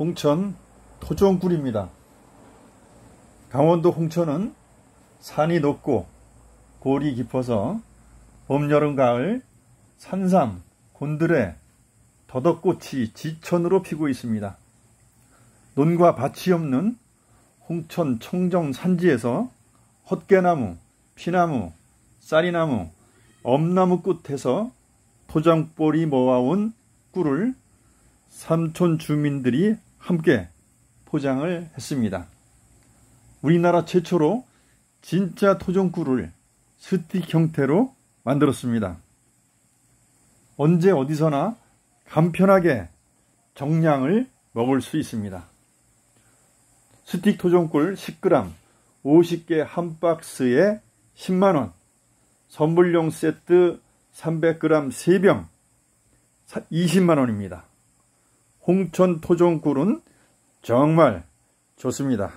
홍천 토종꿀입니다. 강원도 홍천은 산이 높고 골이 깊어서 봄, 여름, 가을 산삼, 곤드레, 더덕꽃이 지천으로 피고 있습니다. 논과 밭이 없는 홍천 청정 산지에서 헛개나무, 피나무, 쌀이나무, 엄나무 끝에서 토장볼이 모아온 꿀을 삼촌 주민들이 함께 포장을 했습니다. 우리나라 최초로 진짜 토종꿀을 스틱 형태로 만들었습니다. 언제 어디서나 간편하게 정량을 먹을 수 있습니다. 스틱 토종꿀 10g 50개 한 박스에 10만원, 선물용 세트 300g 3병 20만원입니다. 홍천 토종꿀은 정말 좋습니다.